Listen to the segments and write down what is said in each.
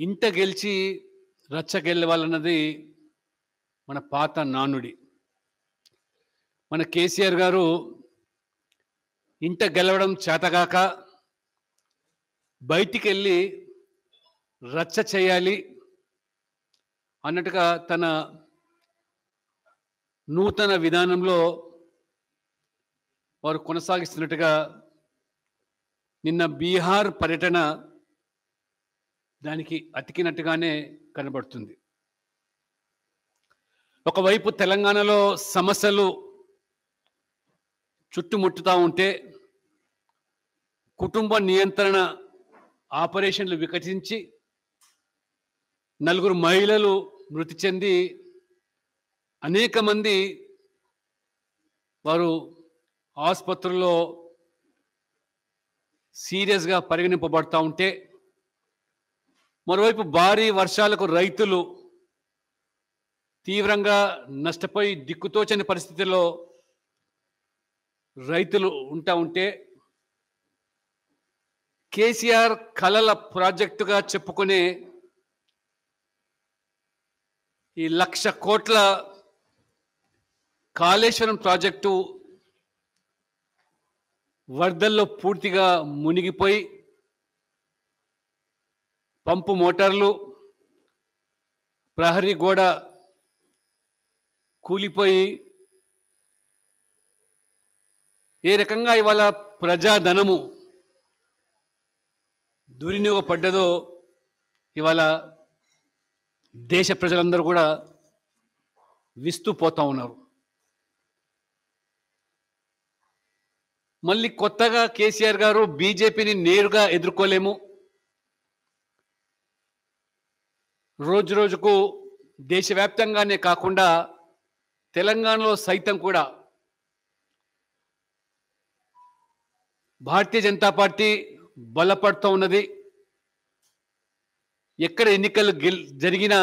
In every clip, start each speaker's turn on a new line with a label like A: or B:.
A: ఇంట గెలిచి రచ్చ గెలవాలన్నది మన పాత నానుడి. మన కేసీఆర్ గారు ఇంట గెలవడం చేతగాక బయటికి వెళ్ళి రచ్చ చేయాలి అన్నట్టుగా తన నూతన విధానంలో వారు కొనసాగిస్తున్నట్టుగా నిన్న బీహార్ పర్యటన దానికి అతికినట్టుగానే కనబడుతుంది. ఒకవైపు తెలంగాణలో సమస్యలు చుట్టుముట్టుతూ ఉంటే కుటుంబ నియంత్రణ ఆపరేషన్లు వికసించి నలుగురు మహిళలు మృతి చెంది అనేక మంది వారు ఆసుపత్రుల్లో సీరియస్గా పరిగణింపబడుతూ ఉంటే మరోవైపు భారీ వర్షాలకు రైతులు తీవ్రంగా నష్టపోయి దిక్కుతోచని పరిస్థితిలో రైతులు ఉంటా ఉంటే కేసీఆర్ కలల ప్రాజెక్టుగా చెప్పుకునే ఈ లక్ష కోట్ల కాళేశ్వరం ప్రాజెక్టు వరదల్లో పూర్తిగా మునిగిపోయి పంపు మోటార్లు ప్రహరీ గోడ కూలిపోయి ఏ రకంగా ఇవాళ ప్రజాధనము దుర్వినియోగపడ్డదో ఇవాళ దేశ ప్రజలందరూ కూడా విస్తుపోతూ ఉన్నారు. మళ్ళీ కొత్తగా కేసీఆర్ గారు బీజేపీని నేరుగా ఎదుర్కోలేము. రోజు రోజుకు దేశవ్యాప్తంగానే కాకుండా తెలంగాణలో సైతం కూడా భారతీయ జనతా పార్టీ బలపడుతూ ఉన్నది. ఎక్కడ ఎన్నికలు గెల్ జరిగినా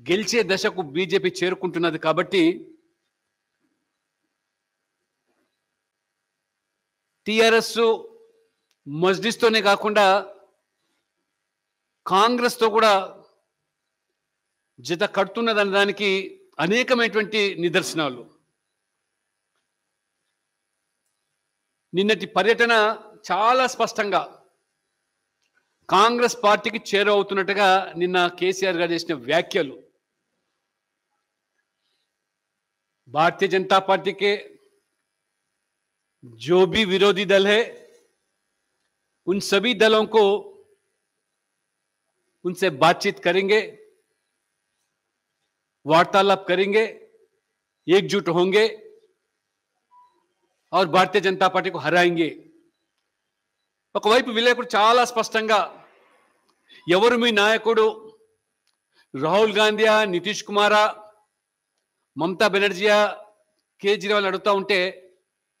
A: గెలిచే దశకు బీజేపీ చేరుకుంటున్నది కాబట్టి టీఆర్ఎస్ మజ్లిస్తోనే కాకుండా కాంగ్రెస్తో కూడా జత కడుతున్నదన్న దానికి అనేకమైనటువంటి నిదర్శనాలు నిన్నటి పర్యటన చాలా స్పష్టంగా కాంగ్రెస్ పార్టీకి చేరువవుతున్నట్టుగా నిన్న కేసీఆర్ గారు చేసిన వ్యాఖ్యలు भारतीय जनता पार्टी के जो भी विरोधी दल है उन सभी दलों को उनसे बातचीत करेंगे वार्तालाप करेंगे एकजुट होंगे और భారతీయ జనతా పార్టీకు హరాయింగే ఒకవైపు విలేకరు చాలా స్పష్టంగా ఎవరు మీ నాయకుడు రాహుల్ గాంధీయా నితీష్ కుమారా మమతా బెనర్జీయా కేజ్రీవాల్ అడుగుతూ ఉంటే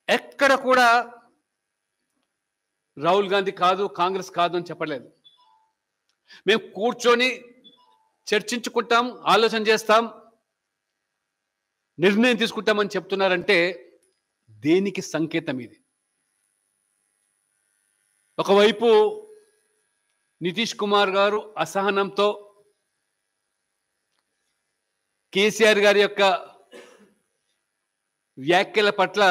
A: ఎక్కడ కూడా రాహుల్ గాంధీ కాదు కాంగ్రెస్ కాదు అని చెప్పలేదు మేము కూర్చొని చర్చించుకుంటాం ఆలోచన చేస్తాం నిర్ణయం తీసుకుంటామని చెప్తున్నారంటే దేనికి సంకేతం ఇది? ఒకవైపు నితీష్ కుమార్ గారు అసహనంతో కేసీఆర్ గారి యొక్క వ్యాఖ్యల పట్ల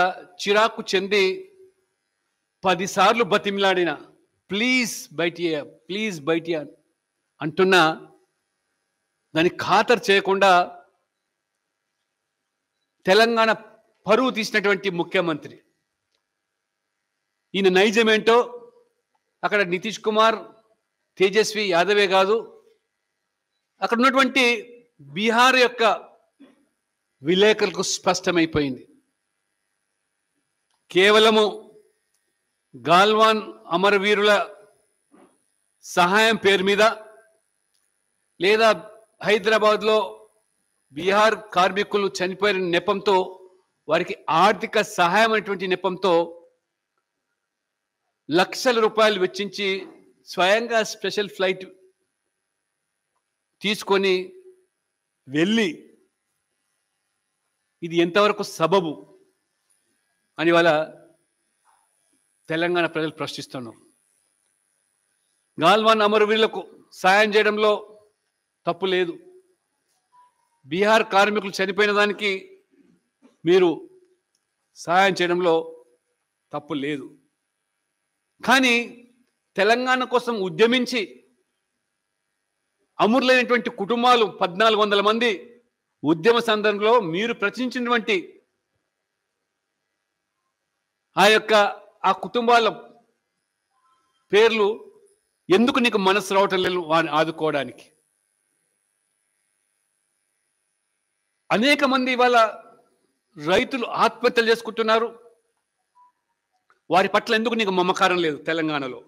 A: చిరాకు చెంది పదిసార్లు బతిమిలాడిన ప్లీజ్ బయటి ప్లీజ్ బయటి అంటున్నా దాన్ని ఖాతరు చేయకుండా తెలంగాణ పరువు తీసినటువంటి ముఖ్యమంత్రి. ఈయన నైజమేంటో అక్కడ నితీష్ కుమార్ తేజస్వి యాదవే కాదు అక్కడ ఉన్నటువంటి బీహార్ యొక్క విలేకరులకు స్పష్టమైపోయింది. కేవలము గాల్వాన్ అమరవీరుల సహాయం పేరు మీద లేదా హైదరాబాద్లో బీహార్ కార్మికులు చనిపోయిన నెపంతో వారికి ఆర్థిక సహాయం అనేటువంటి నెపంతో లక్షల రూపాయలు వెచ్చించి స్వయంగా స్పెషల్ ఫ్లైట్ తీసుకొని వెళ్ళి ఇది ఎంతవరకు సబబు అని వాళ్ళ తెలంగాణ ప్రజలు ప్రశ్నిస్తున్నారు. గాల్వాన్ అమరవీరులకు సాయం చేయడంలో తప్పు లేదు. బీహార్ కార్మికులు చనిపోయిన దానికి మీరు సహాయం చేయడంలో తప్పు లేదు. కానీ తెలంగాణ కోసం ఉద్యమించి అమరులైనటువంటి కుటుంబాలు పద్నాలుగు వందల మంది ఉద్యమ సందర్భంలో మీరు ప్రచురించినటువంటి ఆ యొక్క ఆ కుటుంబాల పేర్లు ఎందుకు నీకు మనసు రావటం లేదు వారిని ఆదుకోవడానికి? అనేక మంది ఇవాళ రైతులు ఆత్మహత్యలు చేసుకుంటున్నారు. వారి పట్ల ఎందుకు నీకు మమకారం లేదు తెలంగాణలో?